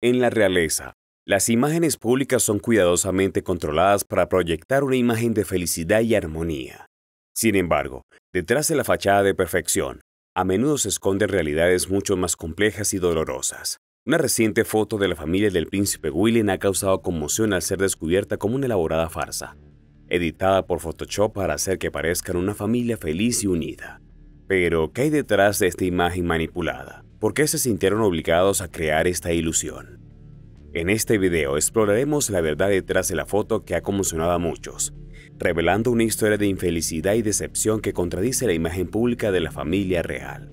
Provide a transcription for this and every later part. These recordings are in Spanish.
En la realeza, las imágenes públicas son cuidadosamente controladas para proyectar una imagen de felicidad y armonía. Sin embargo, detrás de la fachada de perfección, a menudo se esconden realidades mucho más complejas y dolorosas. Una reciente foto de la familia del príncipe William ha causado conmoción al ser descubierta como una elaborada farsa, editada por Photoshop para hacer que parezcan una familia feliz y unida. Pero, ¿qué hay detrás de esta imagen manipulada? ¿Por qué se sintieron obligados a crear esta ilusión? En este video exploraremos la verdad detrás de la foto que ha conmocionado a muchos, revelando una historia de infelicidad y decepción que contradice la imagen pública de la familia real.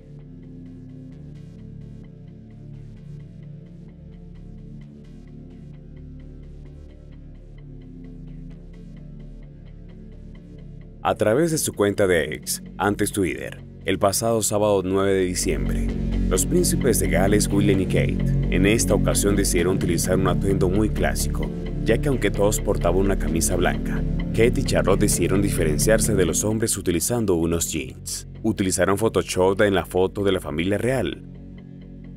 A través de su cuenta de X, antes Twitter, el pasado sábado 9 de diciembre, los príncipes de Gales, William y Kate, en esta ocasión decidieron utilizar un atuendo muy clásico, ya que aunque todos portaban una camisa blanca, Kate y Charlotte decidieron diferenciarse de los hombres utilizando unos jeans. Utilizaron Photoshop en la foto de la familia real.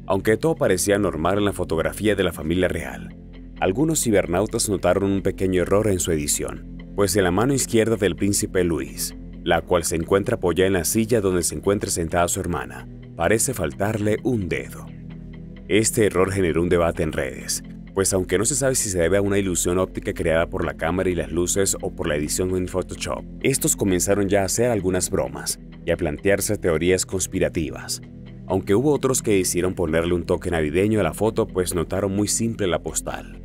Aunque todo parecía normal en la fotografía de la familia real, algunos cibernautas notaron un pequeño error en su edición, pues en la mano izquierda del príncipe Luis, la cual se encuentra apoyada en la silla donde se encuentra sentada su hermana, parece faltarle un dedo. Este error generó un debate en redes, pues aunque no se sabe si se debe a una ilusión óptica creada por la cámara y las luces o por la edición en Photoshop, estos comenzaron ya a hacer algunas bromas y a plantearse teorías conspirativas, aunque hubo otros que hicieron ponerle un toque navideño a la foto pues notaron muy simple la postal.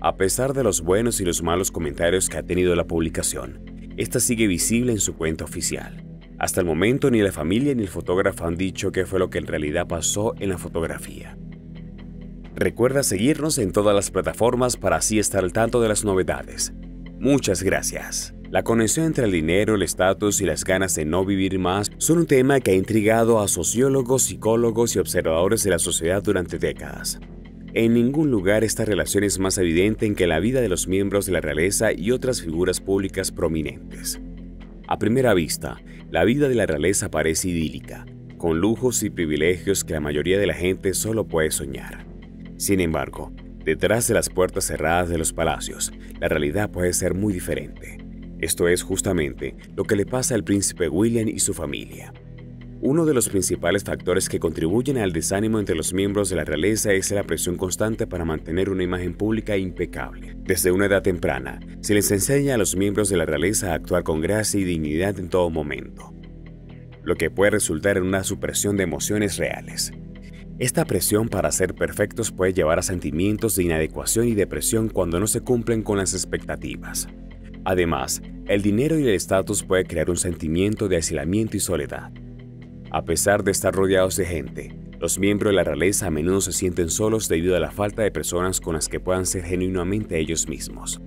A pesar de los buenos y los malos comentarios que ha tenido la publicación, esta sigue visible en su cuenta oficial. Hasta el momento ni la familia ni el fotógrafo han dicho qué fue lo que en realidad pasó en la fotografía. Recuerda seguirnos en todas las plataformas para así estar al tanto de las novedades. Muchas gracias. La conexión entre el dinero, el estatus y las ganas de no vivir más son un tema que ha intrigado a sociólogos, psicólogos y observadores de la sociedad durante décadas. En ningún lugar esta relación es más evidente en que la vida de los miembros de la realeza y otras figuras públicas prominentes. A primera vista, la vida de la realeza parece idílica, con lujos y privilegios que la mayoría de la gente solo puede soñar. Sin embargo, detrás de las puertas cerradas de los palacios, la realidad puede ser muy diferente. Esto es justamente lo que le pasa al príncipe William y su familia. Uno de los principales factores que contribuyen al desánimo entre los miembros de la realeza es la presión constante para mantener una imagen pública impecable. Desde una edad temprana, se les enseña a los miembros de la realeza a actuar con gracia y dignidad en todo momento, lo que puede resultar en una supresión de emociones reales. Esta presión para ser perfectos puede llevar a sentimientos de inadecuación y depresión cuando no se cumplen con las expectativas. Además, el dinero y el estatus puede crear un sentimiento de aislamiento y soledad. A pesar de estar rodeados de gente, los miembros de la realeza a menudo se sienten solos debido a la falta de personas con las que puedan ser genuinamente ellos mismos.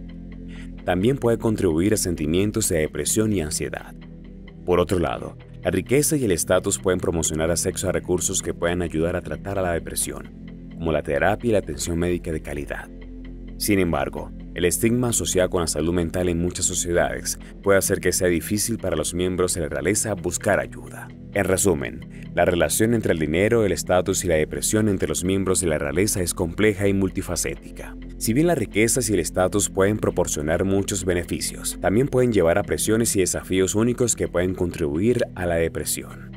También puede contribuir a sentimientos de depresión y ansiedad. Por otro lado, la riqueza y el estatus pueden promocionar acceso a recursos que puedan ayudar a tratar a la depresión, como la terapia y la atención médica de calidad. Sin embargo, el estigma asociado con la salud mental en muchas sociedades puede hacer que sea difícil para los miembros de la realeza buscar ayuda. En resumen, la relación entre el dinero, el estatus y la depresión entre los miembros de la realeza es compleja y multifacética. Si bien las riquezas y el estatus pueden proporcionar muchos beneficios, también pueden llevar a presiones y desafíos únicos que pueden contribuir a la depresión.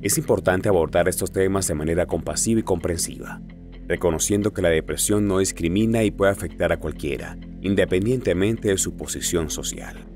Es importante abordar estos temas de manera compasiva y comprensiva, reconociendo que la depresión no discrimina y puede afectar a cualquiera, independientemente de su posición social.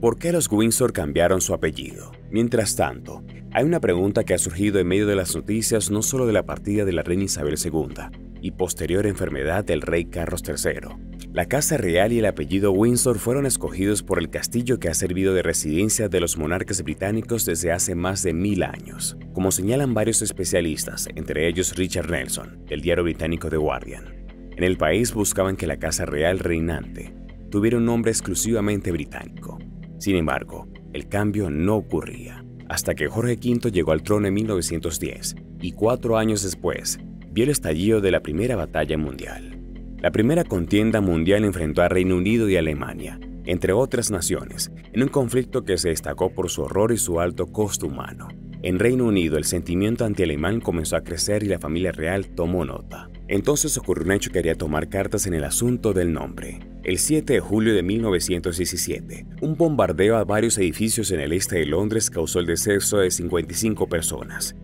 ¿Por qué los Windsor cambiaron su apellido? Mientras tanto, hay una pregunta que ha surgido en medio de las noticias no solo de la partida de la reina Isabel II y posterior enfermedad del rey Carlos III. La casa real y el apellido Windsor fueron escogidos por el castillo que ha servido de residencia de los monarcas británicos desde hace más de mil años, como señalan varios especialistas, entre ellos Richard Nelson, del diario británico The Guardian. En el país buscaban que la casa real reinante tuviera un nombre exclusivamente británico. Sin embargo, el cambio no ocurría, hasta que Jorge V llegó al trono en 1910 y cuatro años después vio el estallido de la Primera Batalla Mundial. La primera contienda mundial enfrentó a Reino Unido y Alemania, entre otras naciones, en un conflicto que se destacó por su horror y su alto costo humano. En Reino Unido el sentimiento anti-alemán comenzó a crecer y la familia real tomó nota. Entonces ocurrió un hecho que haría tomar cartas en el asunto del nombre. El 7 de julio de 1917, un bombardeo a varios edificios en el este de Londres causó el deceso de 55 personas,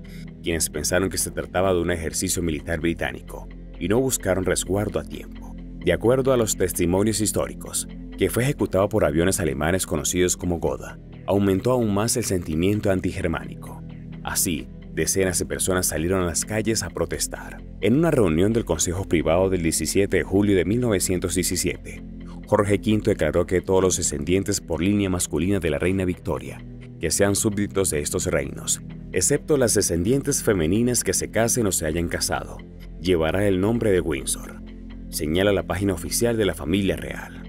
quienes pensaron que se trataba de un ejercicio militar británico y no buscaron resguardo a tiempo. De acuerdo a los testimonios históricos, que fue ejecutado por aviones alemanes conocidos como Goda, aumentó aún más el sentimiento antigermánico. Así, decenas de personas salieron a las calles a protestar. En una reunión del Consejo Privado del 17 de julio de 1917, Jorge V declaró que todos los descendientes por línea masculina de la reina Victoria, que sean súbditos de estos reinos, excepto las descendientes femeninas que se casen o se hayan casado, llevará el nombre de Windsor, señala la página oficial de la familia real.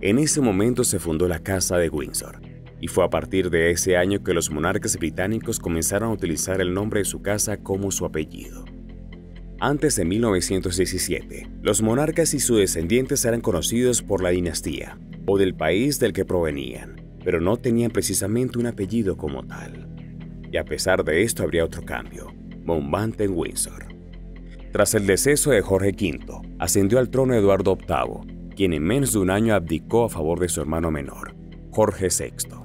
En ese momento se fundó la Casa de Windsor, y fue a partir de ese año que los monarcas británicos comenzaron a utilizar el nombre de su casa como su apellido. Antes de 1917, los monarcas y sus descendientes eran conocidos por la dinastía o del país del que provenían, pero no tenían precisamente un apellido como tal. Y a pesar de esto habría otro cambio, Mountbatten Windsor. Tras el deceso de Jorge V, ascendió al trono Eduardo VIII, quien en menos de un año abdicó a favor de su hermano menor, Jorge VI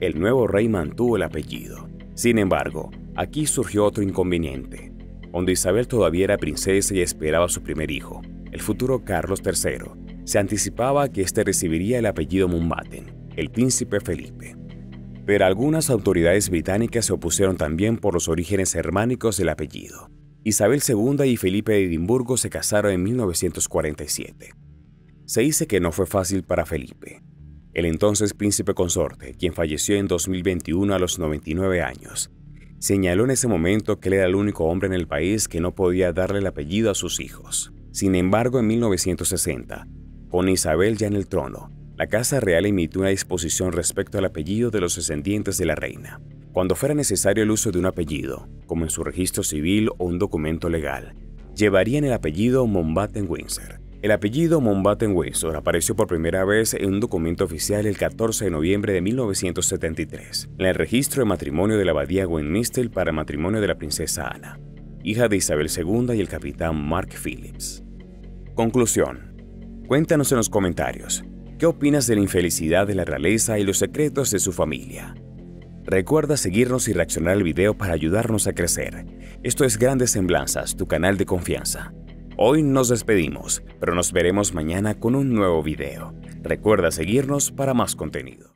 el nuevo rey mantuvo el apellido. Sin embargo, aquí surgió otro inconveniente. Donde Isabel todavía era princesa y esperaba su primer hijo, el futuro Carlos III, se anticipaba que éste recibiría el apellido Mumbaten, el príncipe Felipe. Pero algunas autoridades británicas se opusieron también por los orígenes germánicos del apellido. Isabel II y Felipe de Edimburgo se casaron en 1947. Se dice que no fue fácil para Felipe, el entonces príncipe consorte, quien falleció en 2021 a los 99 años, señaló en ese momento que él era el único hombre en el país que no podía darle el apellido a sus hijos. Sin embargo, en 1960, con Isabel ya en el trono, la Casa Real emitió una disposición respecto al apellido de los descendientes de la reina. Cuando fuera necesario el uso de un apellido, como en su registro civil o un documento legal, llevarían el apellido Mountbatten-Windsor, el apellido Mountbatten-Windsor apareció por primera vez en un documento oficial el 14 de noviembre de 1973, en el registro de matrimonio de la abadía Westminster para el matrimonio de la princesa Ana, hija de Isabel II y el capitán Mark Phillips. Conclusión. Cuéntanos en los comentarios, ¿qué opinas de la infelicidad de la realeza y los secretos de su familia? Recuerda seguirnos y reaccionar al video para ayudarnos a crecer. Esto es Grandes Semblanzas, tu canal de confianza. Hoy nos despedimos, pero nos veremos mañana con un nuevo video. Recuerda seguirnos para más contenido.